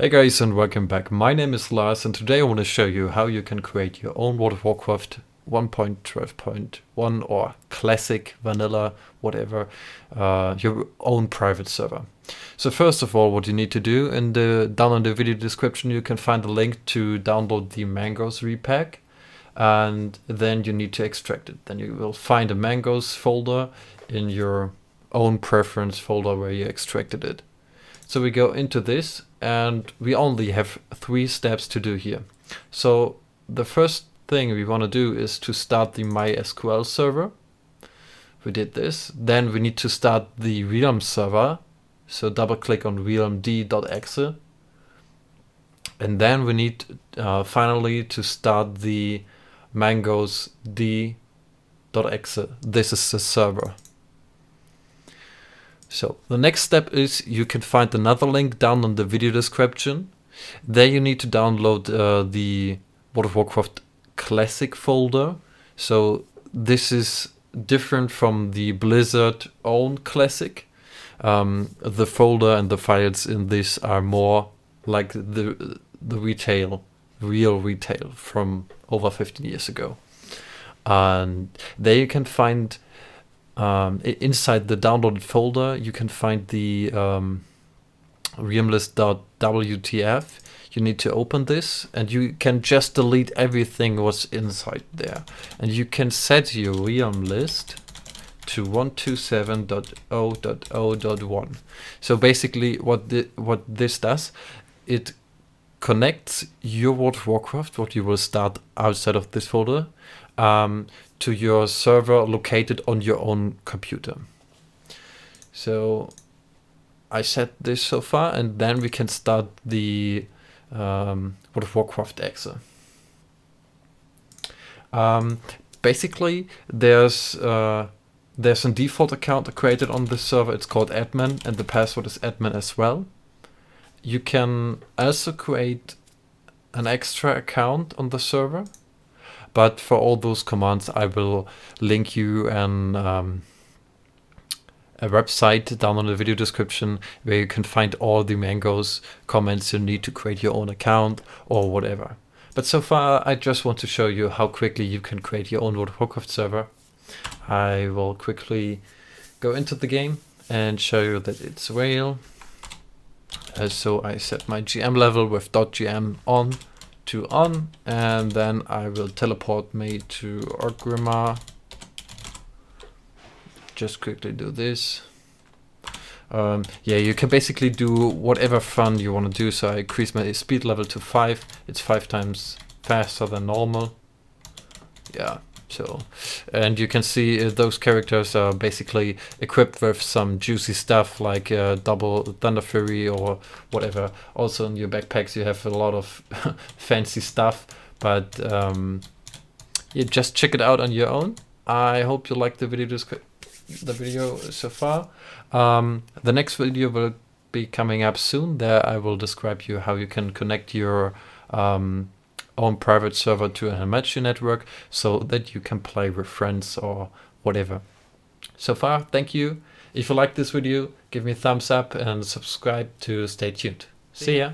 Hey guys and welcome back. My name is Lars and today I want to show you how you can create your own World of Warcraft 1.12.1 or classic, vanilla, whatever, uh, your own private server. So first of all what you need to do, in the down in the video description you can find a link to download the MaNGOS repack and then you need to extract it. Then you will find a MaNGOS folder in your own preference folder where you extracted it. So we go into this and we only have three steps to do here. So the first thing we want to do is to start the MySQL server. We did this. Then we need to start the Realm server. So double click on realmd.exe. And then we need uh, finally to start the mangos d.exe. This is the server. So the next step is you can find another link down in the video description. There you need to download uh, the World of Warcraft classic folder. So this is different from the Blizzard own classic. Um, the folder and the files in this are more like the the retail, real retail from over 15 years ago. And there you can find um, inside the downloaded folder, you can find the um, realmlist.wtf. You need to open this and you can just delete everything what's inside there. And you can set your realm list to 127.0.0.1. So basically what, the, what this does, it connects your World of Warcraft, what you will start outside of this folder, um, to your server located on your own computer. So I set this so far and then we can start the um, World of Warcraft exe. Um, basically, there's uh, there's a default account created on this server. It's called admin, and the password is admin as well. You can also create an extra account on the server but for all those commands, I will link you an, um, a website down in the video description where you can find all the MaNGOS comments you need to create your own account or whatever. But so far, I just want to show you how quickly you can create your own World of Warcraft server. I will quickly go into the game and show you that it's real. Uh, so I set my GM level with .gm on to on and then I will teleport me to Orgrimmar. Just quickly do this. Um, yeah, you can basically do whatever fun you want to do. So I increase my speed level to 5. It's 5 times faster than normal. Yeah, so, and you can see uh, those characters are basically equipped with some juicy stuff like uh, double Thunderfury or whatever. Also in your backpacks you have a lot of fancy stuff, but um, yeah, just check it out on your own. I hope you like the video the video so far. Um, the next video will be coming up soon. There I will describe you how you can connect your um, own private server to a Hamachi network so that you can play with friends or whatever. So far, thank you. If you like this video, give me a thumbs up and subscribe to stay tuned. See ya!